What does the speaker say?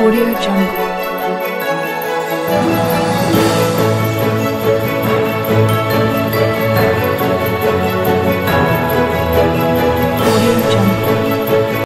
Audio Jungle.